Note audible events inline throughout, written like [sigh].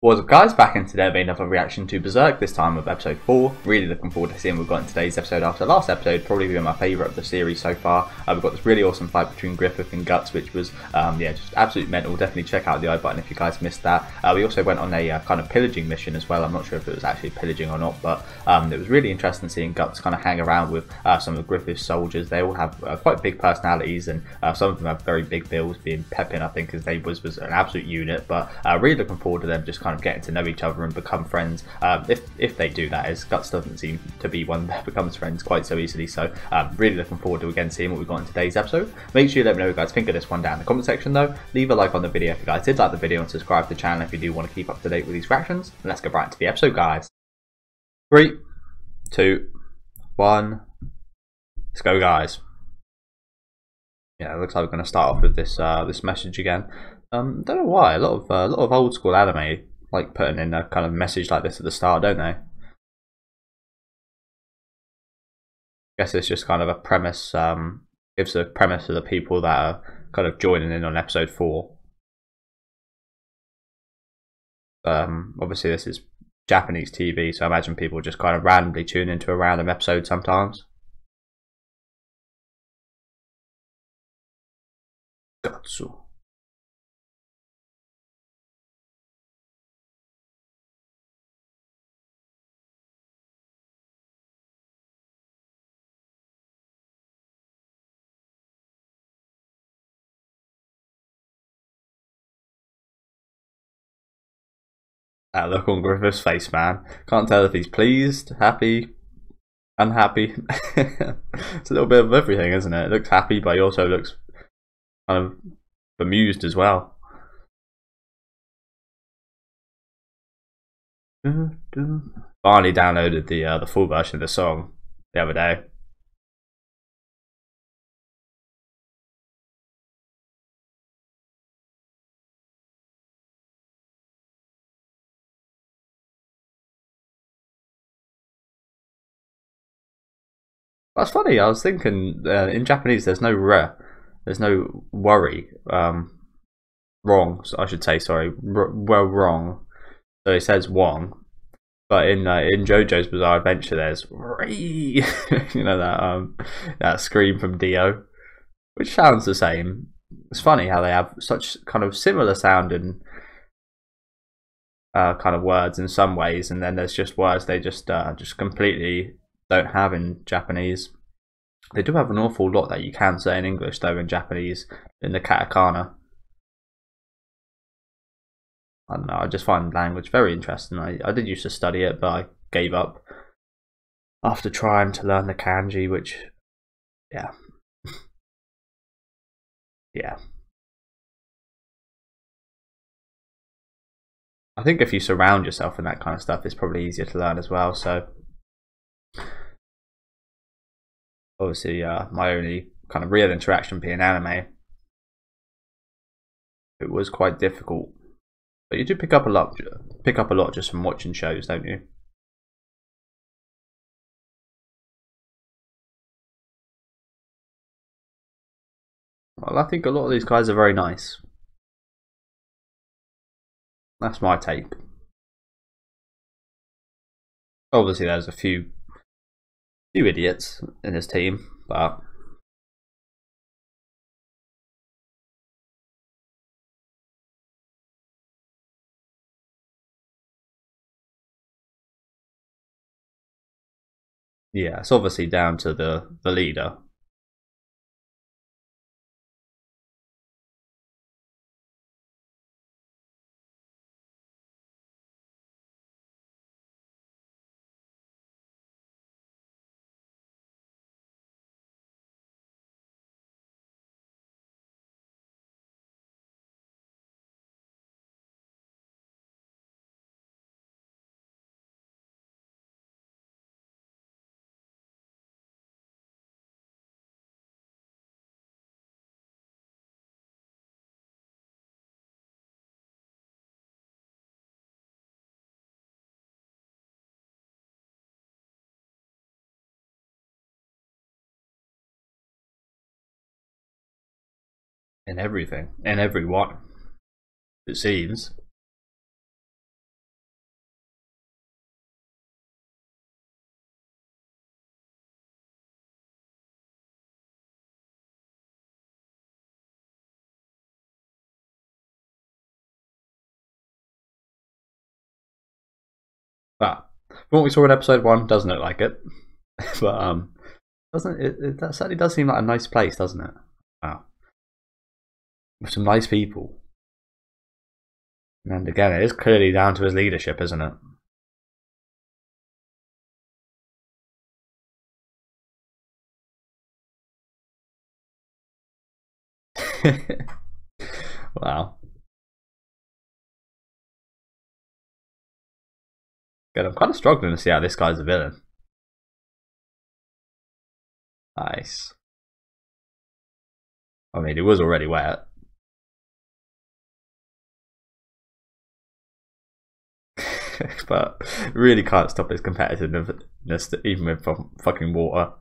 What's up guys, back in today with another reaction to Berserk, this time of episode 4. Really looking forward to seeing what we've got in today's episode after last episode, probably been my favourite of the series so far. Uh, we've got this really awesome fight between Griffith and Guts, which was, um, yeah, just absolute mental. Definitely check out the i button if you guys missed that. Uh, we also went on a uh, kind of pillaging mission as well, I'm not sure if it was actually pillaging or not, but um, it was really interesting seeing Guts kind of hang around with uh, some of Griffith's soldiers. They all have uh, quite big personalities and uh, some of them have very big bills, being Pippin I think his name was, was an absolute unit, but really looking forward to them just kind of getting to know each other and become friends. Um, if if they do that, as Guts doesn't seem to be one that [laughs] becomes friends quite so easily. So um, really looking forward to again seeing what we've got in today's episode. Make sure you let me know what you guys think of this one down in the comment section though. Leave a like on the video if you guys did like the video and subscribe to the channel if you do want to keep up to date with these reactions. And let's go right into the episode guys. Three, two, one, let's go guys. Yeah, it looks like we're going to start off with this uh, this message again. Um, don't know why. A lot of uh, a lot of old school anime like putting in a kind of message like this at the start, don't they? I guess it's just kind of a premise, um, gives a premise to the people that are kind of joining in on episode four. Um, obviously, this is Japanese TV, so I imagine people just kind of randomly tune into a random episode sometimes. Gatsu. That look on Griffith's face, man. Can't tell if he's pleased, happy, unhappy. [laughs] it's a little bit of everything, isn't it? It looks happy, but he also looks kind of bemused as well. Finally downloaded the uh, the full version of the song the other day. That's funny. I was thinking uh, in Japanese, there's no re, there's no worry. Um, wrong, I should say. Sorry, R- well, wrong. So it says wong, but in uh, in JoJo's Bizarre Adventure, there's [laughs] you know that um that scream from Dio, which sounds the same. It's funny how they have such kind of similar sounding uh, kind of words in some ways, and then there's just words they just uh, just completely don't have in Japanese. They do have an awful lot that you can say in English, though, in Japanese, in the katakana. I don't know, I just find language very interesting. I, I did used to study it, but I gave up after trying to learn the kanji, which, yeah. [laughs] yeah. I think if you surround yourself in that kind of stuff, it's probably easier to learn as well, so obviously uh, my only kind of real interaction being anime. It was quite difficult, but you do pick up a lot. Pick up a lot just from watching shows, don't you? Well, I think a lot of these guys are very nice. That's my take. Obviously, there's a few few idiots in his team, but yeah, it's obviously down to the the leader. in everything, in everyone, it seems. But from what we saw in episode one, doesn't look like it. [laughs] but um, doesn't it, it? That certainly does seem like a nice place, doesn't it? Wow with some nice people. And again, it is clearly down to his leadership, isn't it? [laughs] wow. Good. I'm kind of struggling to see how this guy's a villain. Nice. I mean, it was already wet. [laughs] but really can't stop his competitiveness even with fucking water.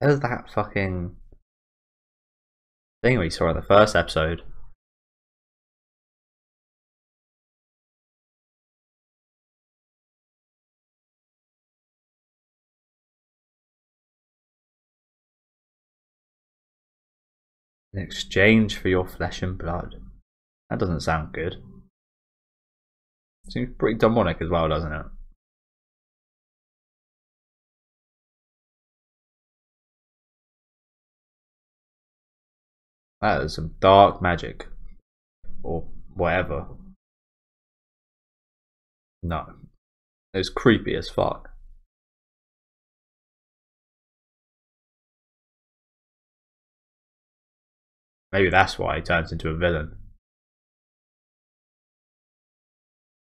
There's that fucking thing we saw in the first episode. In exchange for your flesh and blood. That doesn't sound good. Seems pretty demonic as well, doesn't it? That is some dark magic. Or whatever. No. It's creepy as fuck. Maybe that's why he turns into a villain.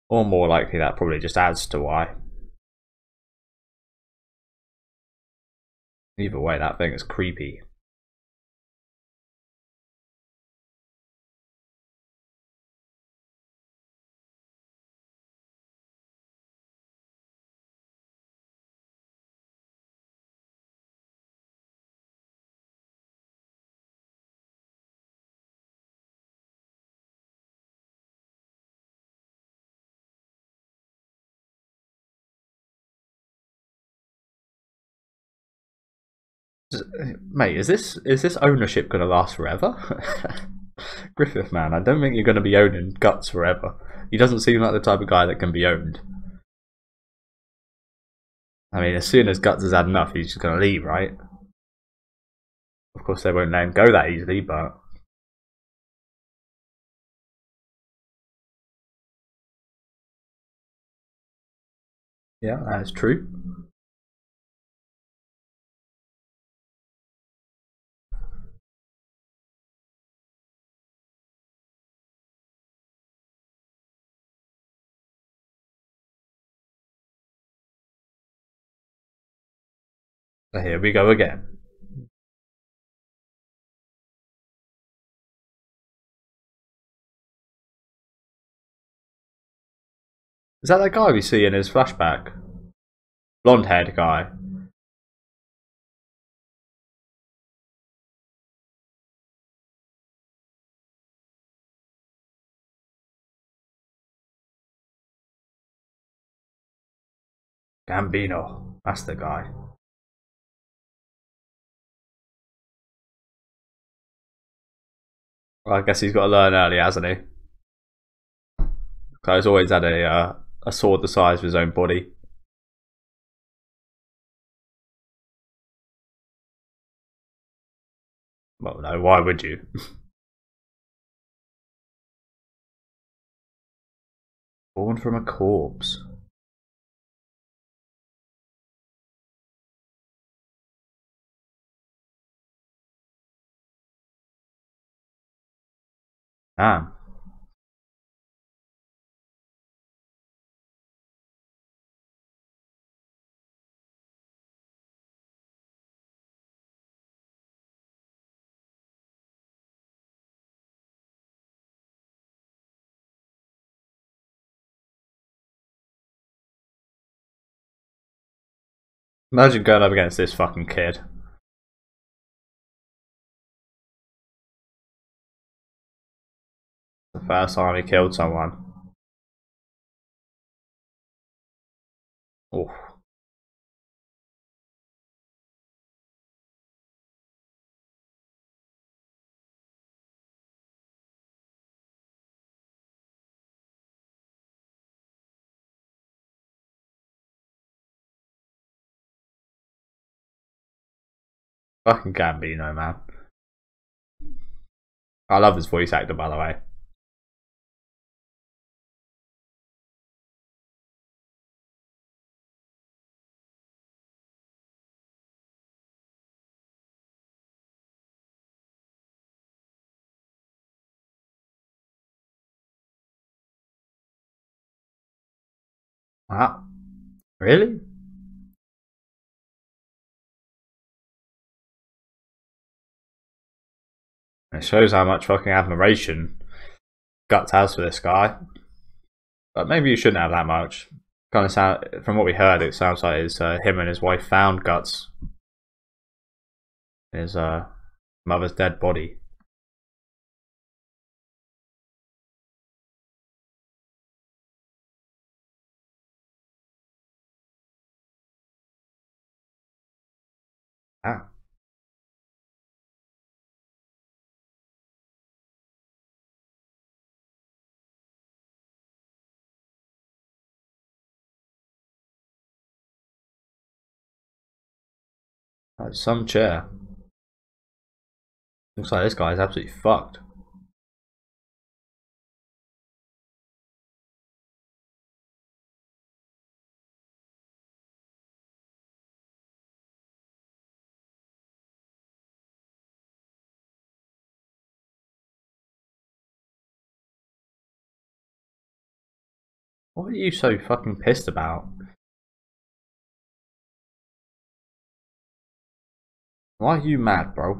Or more likely that probably just adds to why. Either way, that thing is creepy. Mate, is this is this ownership going to last forever? [laughs] Griffith, man, I don't think you're going to be owning Guts forever. He doesn't seem like the type of guy that can be owned. I mean, as soon as Guts has had enough, he's just going to leave, right? Of course, they won't let him go that easily, but. Yeah, that's true. Here we go again. Is that that guy we see in his flashback? Blonde haired guy. Gambino. That's the guy. Well, I guess he's got to learn early, hasn't he? He's always had a uh, a sword the size of his own body. Well, no, why would you? [laughs] Born from a corpse. Ah. Imagine going up against this fucking kid. First time he killed someone. Oh. Fucking Gambino, man. I love his voice actor, by the way. Wow. Really? It shows how much fucking admiration Guts has for this guy. But maybe you shouldn't have that much. Kind of sound from what we heard, it sounds like it's uh, him and his wife found Guts. His uh, mother's dead body. Like some chair. Looks like this guy is absolutely fucked. What are you so fucking pissed about? Why are you mad, bro?